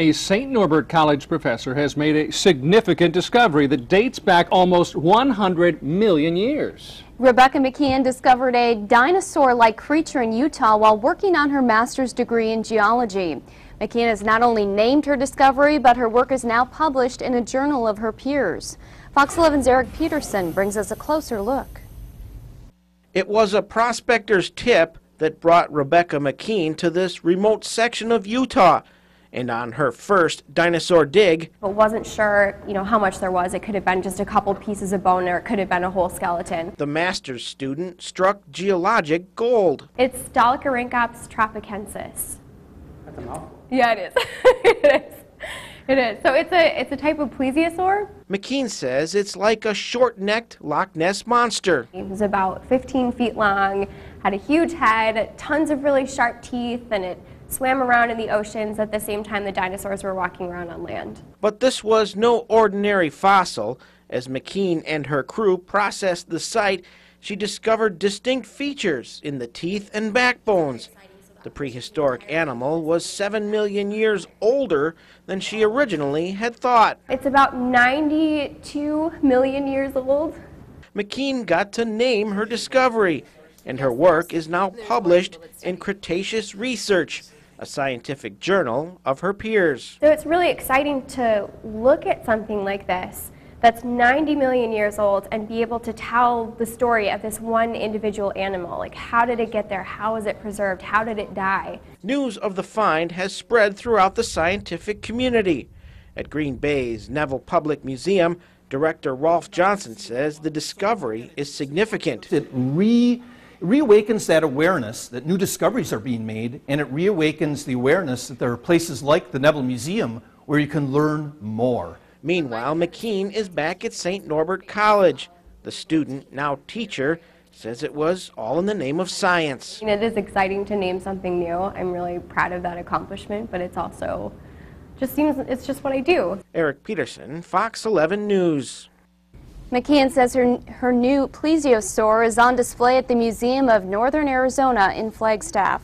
A St. Norbert College professor has made a significant discovery that dates back almost 100 million years. Rebecca McKean discovered a dinosaur-like creature in Utah while working on her master's degree in geology. McKean has not only named her discovery, but her work is now published in a journal of her peers. Fox 11's Eric Peterson brings us a closer look. It was a prospector's tip that brought Rebecca McKean to this remote section of Utah and on her first dinosaur dig. But wasn't sure, you know, how much there was. It could have been just a couple pieces of bone or it could have been a whole skeleton. The master's student struck geologic gold. It's Dolichorhynchops tropicensis. That's a mouthful. Yeah, it is. it is. It is. So it's a it's a type of plesiosaur. McKean says it's like a short-necked Loch Ness monster. It was about 15 feet long, had a huge head, tons of really sharp teeth, and it swam around in the oceans at the same time the dinosaurs were walking around on land. But this was no ordinary fossil. As McKean and her crew processed the site, she discovered distinct features in the teeth and backbones. The prehistoric animal was 7 million years older than she originally had thought. It's about 92 million years old. McKean got to name her discovery, and her work is now published in Cretaceous Research, a scientific journal of her peers. So it's really exciting to look at something like this that's 90 million years old and be able to tell the story of this one individual animal. Like, how did it get there? How was it preserved? How did it die? News of the find has spread throughout the scientific community. At Green Bay's Neville Public Museum, Director Rolf Johnson says the discovery is significant. It re reawakens that awareness that new discoveries are being made, and it reawakens the awareness that there are places like the Neville Museum where you can learn more. Meanwhile, McKean is back at St. Norbert College. The student, now teacher, says it was all in the name of science. And it is exciting to name something new. I'm really proud of that accomplishment, but it's also just seems it's just what I do. Eric Peterson, Fox 11 News. McKean says her, her new plesiosaur is on display at the Museum of Northern Arizona in Flagstaff.